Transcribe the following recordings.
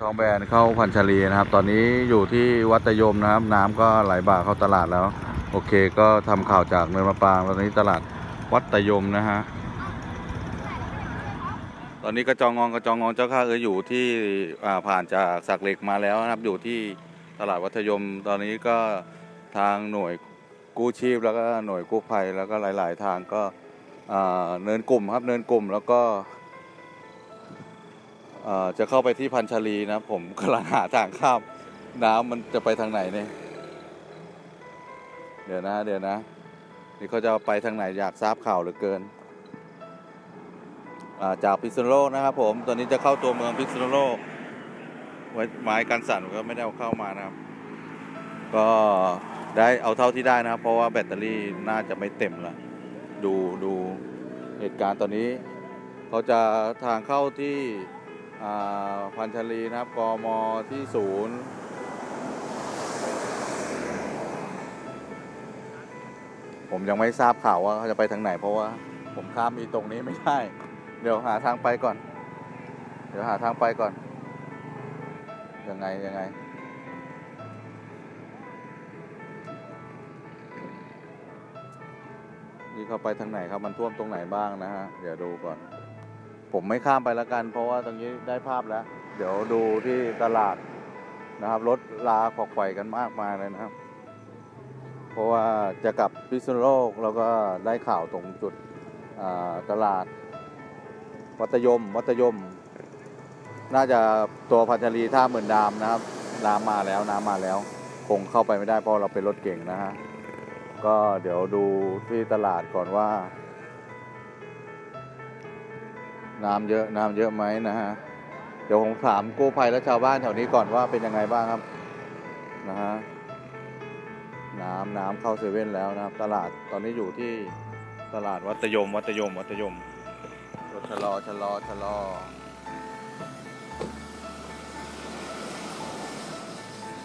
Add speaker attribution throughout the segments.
Speaker 1: ทองแบนเข้าพันชลีนะครับ ตอนนี้อยู่ที่วัดตยมนะครับ น้ำก็ไหลบ่าเข้าตลาดแล้ว โอเคก็ทำข่าวจากเนินมะปรางตอนนี้ตลาดวัดตยมนะฮะตอนนี้กระจองงองกระจองงองเจ้าข้าเอออยู่ที่ผ่านจากสักเหล็กมาแล้วนะครับ อยู่ที่ตลาดวัดตยม ตอนนี้ก็ทางหน่วยกู้ชีพแล้วก็หน่วยกู้ภัยแล้วก็หลาย ๆ ทางก็เนินกลุ่มครับเนินกลุ่มแล้วก็ จะเข้าไปที่พันชาลีนะ ผมกำลังหาทางข้ามน้ำมันจะไปทางไหนเนี่ย เดี๋ยวนะ เดี๋ยวนะ นี่เขาจะไปทางไหนอยากทราบข่าวเหลือเกินาจากพิษณุโลกนะครับผม ตอนนี้จะเข้าตัวเมืองพิษณุโลก ไว้ไม้กันสั่นก็ไม่ได้เอาเข้ามานะครับ ก็ได้เอาเท่าที่ได้นะครับ เพราะว่าแบตเตอรี่น่าจะไม่เต็มละดูดูเหตุการณ์ตอนนี้ เขาจะทางเข้าที่ พันชลีนะครับกมที่ศูนย์ผมยังไม่ทราบข่าวว่าเขาจะไปทางไหน เพราะว่าผมข้ามอีตรงนี้ไม่ได้ เดี๋ยวหาทางไปก่อน เดี๋ยวหาทางไปก่อน ยังไง ยังไง นี่เขาไปทางไหนครับ มันท่วมตรงไหนบ้างนะฮะ เดี๋ยวดูก่อน ผมไม่ข้ามไปแล้วกัน เพราะว่าตรงนี้ได้ภาพแล้ว เดี๋ยวดูที่ตลาดนะครับ รถลาขอกไขว่กันมากมายเลยนะครับ เพราะว่าจะกลับพิษณุโลกแล้วก็ได้ข่าวตรงจุดตลาด วัตยม วัตยม น่าจะตัวพันธลีท่าหมื่นดามนะครับ น้ำมาแล้วน้ำมาแล้ว คงเข้าไปไม่ได้เพราะเราเป็นรถเก่งนะฮะก็เดี๋ยวดูที่ตลาดก่อนว่า น้ำเยอะน้ำเยอะไหมนะฮะเดี๋ยวผมถามกู้ภัยและชาวบ้านแถวนี้ก่อนว่าเป็นยังไงบ้างครับนะฮะน้ำน้ำเข้าเซเว่นแล้วนะครับ ตลาดตอนนี้อยู่ที่ตลาดวัตยม วัตยม วัตยมรถชะลอชะลอชะลอ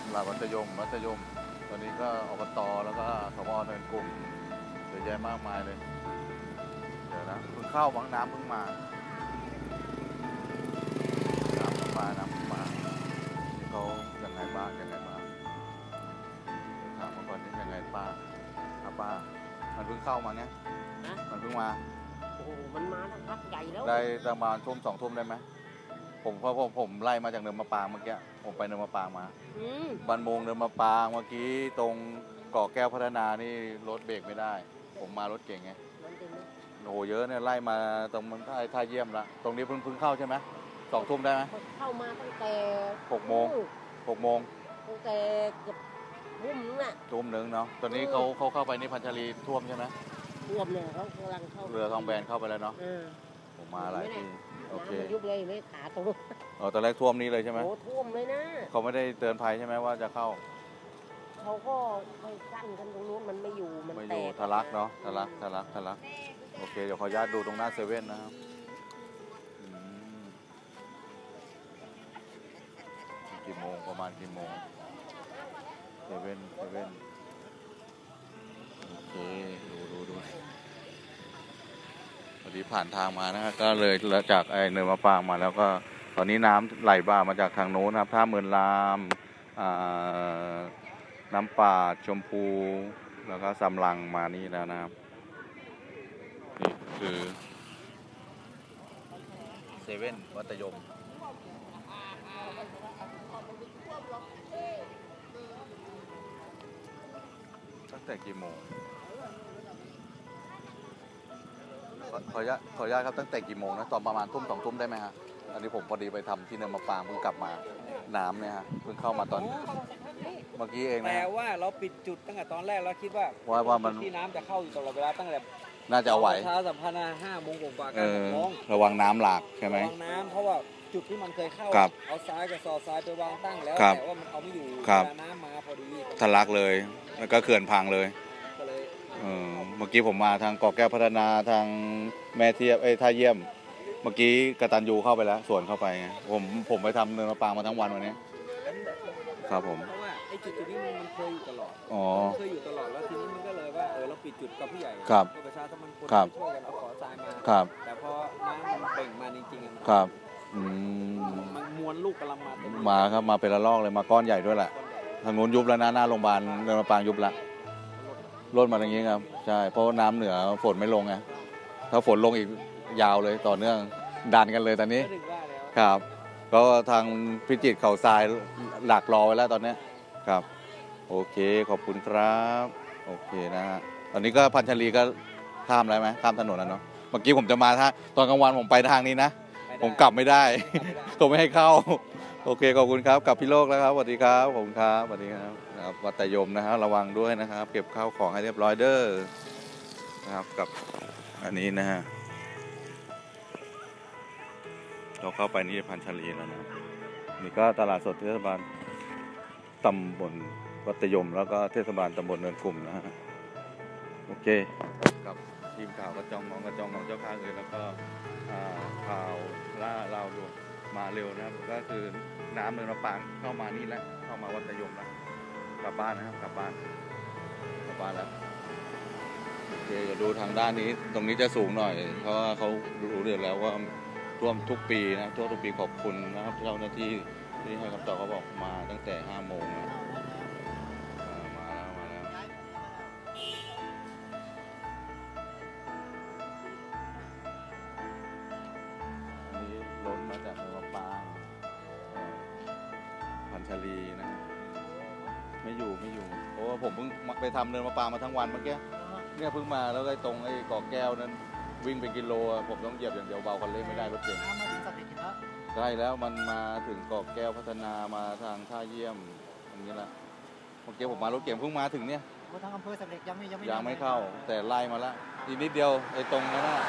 Speaker 1: ตลาดวัตยม วัตยม ตอนนี้ก็อบตแล้วก็สมเนินกลุ่มเยอะแยะมากมายเลย เดี๋ยวนะเพิ่งเข้าบางน้ำเพิ่งมา น้ำขึ้นมาน้ำขึ้นมานี่เขายังไงบ้างยังไงบ้างเดี๋ยวถามมาก่อนนี่ยังไงป้าครับป้า มันเพิ่งเข้ามาไง
Speaker 2: ฮะ
Speaker 1: มันเพิ่งมา
Speaker 2: โอ้โหมันมาตั้งพักใหญ่แล้ว
Speaker 1: ได้ประมาณทุ่มสองทุ่มได้ไหมผมเพราะผมผมไล่มาจากเนินมะปรางเมื่อกี้ผมไปเนินมะปรางมา
Speaker 2: อืม
Speaker 1: บันโมงเนินมะปรางเมื่อกี้ตรงเกาะแก้วพัฒนานี่รถเบรกไม่ได้ ผมมารถเก่งไง
Speaker 2: มันจะมี
Speaker 1: โอ้โหเยอะเนี่ยไล่มาตรงมันท่าท่าเยี่ยมละตรงนี้เพิ่งเพิ่งเข้าใช่ไหม สองทุ่มได้ไหม
Speaker 2: เขาเข้ามาตั้งแต่
Speaker 1: หกโมงหกโมง
Speaker 2: ตั้งแต่เกือบทุ่มนึงน่ะ
Speaker 1: ทุ่มหนึ่งเนาะตอนนี้
Speaker 2: อืม
Speaker 1: เขาเขาเข้าไปนี่พันชาลีท่วมใช่ไหม
Speaker 2: ท่วมเลยเขากำลังเข้า
Speaker 1: เรือทองแบนเข้าไปแล้วเนาะ
Speaker 2: เออ
Speaker 1: ผมมาหลายทีโอเค
Speaker 2: น้ำมันยุบเลยไม่ขาตรง
Speaker 1: เออตอนแรกท่วมนี้เลยใช่ไหม
Speaker 2: โอ้ท่วมเลยนะ
Speaker 1: เขาไม่ได้เตือนภัยใช่ไหมว่าจะเข้า
Speaker 2: เขาก็ไปกั้นกันตรงนู้นมันไม่อยู่มัน
Speaker 1: ไม่อ
Speaker 2: แต
Speaker 1: ยู่
Speaker 2: ก
Speaker 1: ทะลักเนาะทะลักทะลักทะลักโอเคเดี๋ยวขออนุญาตดูตรงหน้าเซเว่นนะครับ กี่โมงประมาณกี่โมงเซเว่นเซเว่นโอเคดูดูดูพอดีผ่านทางมานะครับก็เลยจากไอ้เนินมะปางมาแล้วก็ตอนนี้น้ำไหลบ่ามาจากทางโน้นนะครับท่าเมือนลามน้ำป่าชมพูแล้วก็สำลังมานี่แล้วนะครับนี่คือเซเว่นวัตยม ตั้งแต่กี่โมง ขอขออนุญาตขออนุญาตครับตั้งแต่กี่โมงนะตอนประมาณทุ่มสองทุ่มได้ไหมฮะ อันนี้ผมพอดีไปทำที่เนินมะปรางเพิ่งกลับมาน้ำเนี่ยฮะเพิ่งเข้ามาตอนเมื่อกี้เองนะ
Speaker 3: แต่
Speaker 1: ฮะ
Speaker 3: ว่าเราปิดจุดตั้งแต่ตอนแรกเราคิดว่า
Speaker 1: ว่าว่ามัน
Speaker 3: จุดที่น้ำจะเข้าอยู่ตลอดเวลาตั้งแต่
Speaker 1: น่าจะเอาไหว
Speaker 3: เช้าสัมพันธ์ห้าโมงกว่าๆ
Speaker 1: เอ
Speaker 3: กัน
Speaker 1: อ
Speaker 3: โมง
Speaker 1: ระวังน้ำหลากใช่ไหม
Speaker 3: ระวังน้ำเพราะว่า จุดที่มันเคยเข้า
Speaker 1: ครับ
Speaker 3: เอาซ้ายกับซอซ้ายไปวางตั้งแล้ว
Speaker 1: ครับ
Speaker 3: แต่ว่ามันเอาไม่อยู่
Speaker 1: ครับ
Speaker 3: เวลาน้ำมาพอดี
Speaker 1: ทะลักเลยแล้วก็เขื่อนพังเลย
Speaker 3: ก็เลย
Speaker 1: เออเมื่อกี้ผมมาทางเกาะแก้วพัฒนาทางแม่เทียบเอ้ยท่าเยี่ยม เมื่อกี้กตันยูเข้าไปแล้วสวนเข้าไปไงผมผมไปทำเนินมะปรางมาทั้งวันวันนี้ ครับผม
Speaker 3: เพราะว่าไอ้จุดจุดนี้มันมันเคยอยู่ตลอด
Speaker 1: อ๋อ
Speaker 3: มันเคยอยู่ตลอดแล้วทีนี้มันก็เลยว่าเออเราปิดจุดกับผู้ใหญ่
Speaker 1: ครับ
Speaker 3: ก็ประชาสัมพันธ์คน
Speaker 1: ครับ
Speaker 3: ช่วยกันเอาขอทรายมา
Speaker 1: ครับ
Speaker 3: แต่พอน้ำมันเบ่งมาจริงๆอะ
Speaker 1: ครับอื ม
Speaker 3: มันมวลลูกกำลังมาเต็ม
Speaker 1: มาครับมาเป็นระลอกเลยมาก้อนใหญ่ด้วยแหละทางนู้นยุบแล้วนะหน้าโรงพยาบาลเนินมะปางยุบละร่นมาอย่างนี้ครับใช่เพราะน้ำเหนือฝนไม่ลงไงถ้าฝนลงอีกยาวเลยต่อเนื่องดันกันเลยตอนนี้
Speaker 3: ก็ถึงว่าแล้ว
Speaker 1: ครับก็ทางพิจิตรเขาทรายหลักรอไว้แล้วตอนนี้ครับ โอเคขอบคุณครับโอเคนะฮะตอนนี้ก็พันชลีก็ข้ามแล้วไหมข้ามถนนแล้วเนาะเมื่อกี้ผมจะมาถ้าตอนกลางวันผมไปทางนี้นะ ผมกลับไม่ได้เขาไม่ให้เข้า โอเคขอบคุณครับกลับพี่โลกแล้วครับสวัสดีครับขอบคุณครับสวัสดีครับนะครับวัดไตรยมนะฮะระวังด้วยนะครับ เก็บข้าวของให้เรียบร้อยเด้อนะครับกับอันนี้นะฮะเราเข้าไปนี่พันชลีแล้วนะนี่ก็ตลาดสดเทศบาลตำบลวัดไตรยมแล้วก็เทศบาลตำบลเนินกลุ่มนะฮะโอเคกับ ทีมข่าวกระจองมองกระจองของเจ้าข้าเลยแล้วก็ข่าวล่าเราดูมาเร็วนะครับ ก็คือน้ำเนินมะปางเข้ามานี่แล้วเข้ามาวัดตะยมแล้วกลับบ้านนะครับกลับบ้านกลับบ้านแล้วโอเคเดี๋ยวดูทางด้านนี้ตรงนี้จะสูงหน่อย เพราะว่าเขารู้เรื่องแล้วว่าท่วมทุกปีนะท่วมทุกปีขอบคุณนะครับเจ้าหน้าที่ที่ให้คำตอบเขาบอกมาตั้งแต่ห้าโมงนะ อันนี้ล้นมาจากเมืองลำปางเอ่อพันชลีนะฮะไม่อยู่ไม่อยู่เพราะว่าผมเพิ่งไปทำเนินมะปรางมาทั้งวันเมื่อกี้เนี่ยเพิ่งมาแล้วไอ้ตรงไอ้เกาะแก้วนั้น วิ่งเป็นกิโลอะผมต้องเหยียบอย่างเดียวเบาคันเร่งไม่ได้รถเก่ง
Speaker 2: น้ำมาถึงสติกินแล้ว
Speaker 1: ใช่แล้วมันมาถึงเกาะแก้วพัฒนามาทางท่าเยี่ยมอย่างนี้ละเมื่อกี้ผมมารถเก่งเพิ่งมาถึงเนี่ย
Speaker 2: ว่าทางอำเภอสำเร็จยังไม่ยังไม่
Speaker 1: ยังไม่เข้า แต่ไล่มาแล้วอีกนิดเดียวไอ้ตรงนั้นนะ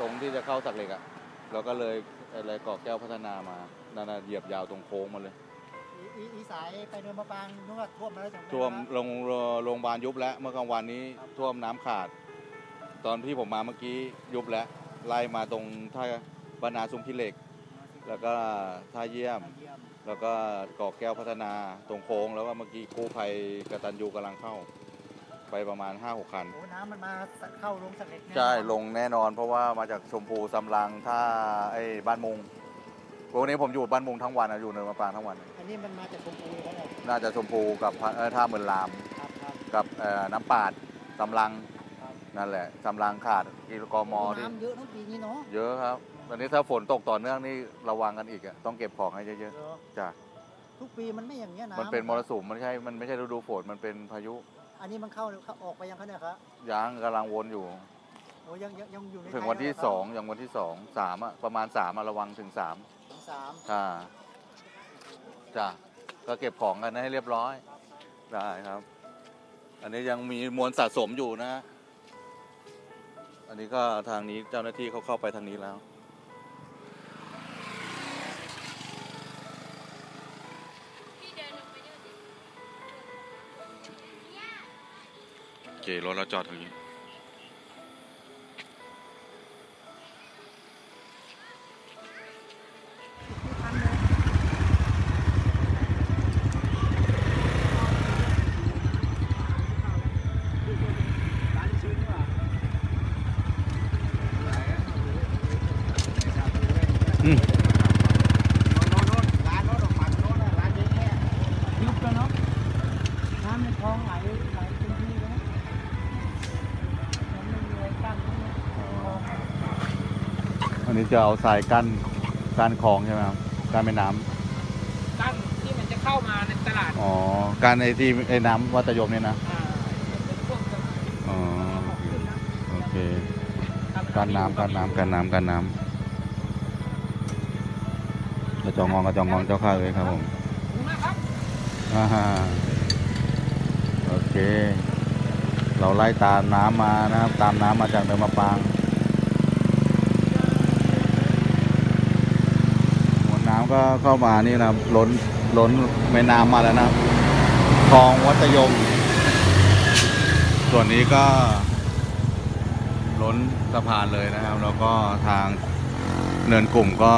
Speaker 1: ตรงที่จะเข้าสักเหล็กอะ เราก็เลยอะไรเกาะแก้วพัฒนามานั่นน่ะเหยียบยาวตรงโค้งมาเลย
Speaker 2: อีอีอีสายไปเนินมะปรางนึกว่าท่วมมาแล้วจัง
Speaker 1: ท่วมโรงโรงพยาบาลยุบแล้วเมื่อกลางวันนี้ท่วมน้ำขาด ตอนที่ผมมาเมื่อกี้ยุบแล้วไล่มาตรงท่าบรรนาซุ้มพิเหล็ก แล้วก็ท่าเยี่ยม
Speaker 2: เยี่ยม
Speaker 1: แล้วก็เกาะแก้วพัฒนาตรงโค้งแล้วก็เมื่อกี้กู้ภัยกตันยูกำลังเข้า ไปประมาณ 5-6 คัน
Speaker 2: โอ้น้ำมันมาเข้าลงสำเร็จแน่
Speaker 1: ใช่ ลงแน่นอนเพราะว่ามาจากชมพูสำลังท่าไอ้บ้านมุงวันนี้ผมอยู่บ้านมุงทั้งวันอะอยู่เนินมะปรางทั้งวัน
Speaker 2: อันนี้มันมาจากชมพูแล้วเนี่ย
Speaker 1: น่าจะชมพูกับพระเอ่อท่าเมืองลาม
Speaker 2: ครับครับ
Speaker 1: กับเอ่อน้ำปาดสำลัง
Speaker 2: ครับ
Speaker 1: นั่นแหละสำลังขาดกิโลกมที่
Speaker 2: น้ำเยอะทั้งปีนี้เนาะ
Speaker 1: เยอะครับตอนนี้ถ้าฝนตกต่อเนื่องนี่ระวังกันอีกอะต้องเก็บของให้เยอะ
Speaker 2: เยอะ
Speaker 1: ๆจ้ะ
Speaker 2: ทุกปีมันไม่อย่างเงี้ยน้ำ
Speaker 1: มันเป็นมรสุมมันไม่ใช่มันไม่ใช่ฤดูฝนมันเป็นพายุ
Speaker 2: อันนี้มันเข้าเข้าออกไปยังคะเนี่ยครับ
Speaker 1: ยางกำลังวนอยู่
Speaker 2: โอ้ยังยังยังอยู่ใน
Speaker 1: ถึง
Speaker 2: ไทย
Speaker 1: วันที่
Speaker 2: แล้
Speaker 1: สองอย่างวันที่สองสามอะประมาณสามอะระวังถึงสาม
Speaker 2: ถึงสาม
Speaker 1: อ่าจ้ะก็เก็บของกันให้เรียบร้อย ได้ครับ อันนี้ยังมีมวลสะสมอยู่นะ อันนี้ก็ทางนี้เจ้าหน้าที่เขาเข้าไปทางนี้แล้ว โอเครถเราจอดตรงนี้ จะเอาทรายกั้นกั้นคลองใช่ไหมครับกั้นแม่น้ำ
Speaker 3: ตั้งที่มันจะเข้ามาในตลาด
Speaker 1: อ๋อกั้นไอ้ที่ไอ้น้ำวัดตะยมเนี่ยนะ
Speaker 3: อ่าเป็นพวก
Speaker 1: อ๋อโอเคกั้นน้ำกั้นน้ำกั้นน้ำกั้นน้ำกระจองงองกระจองงองเจ้าข้าเลยครับผม
Speaker 3: นะครับ
Speaker 1: อ่าฮะโอเค เราไล่ตามน้ำมานะครับ ตามน้ำมาจากเนินมะปรางมวลน้ำ ก็เข้ามานี่นะล้นล้นแม่น้ำมาแล้วนะคลองวัตยม ส่วนนี้ก็ล้นสะพานเลยนะครับ แล้วก็ทางเนินกลุ่มก็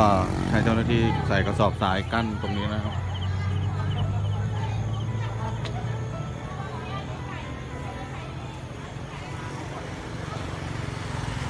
Speaker 1: ใช้เจ้าหน้าที่ใส่กระสอบทรายกั้นตรงนี้นะครับ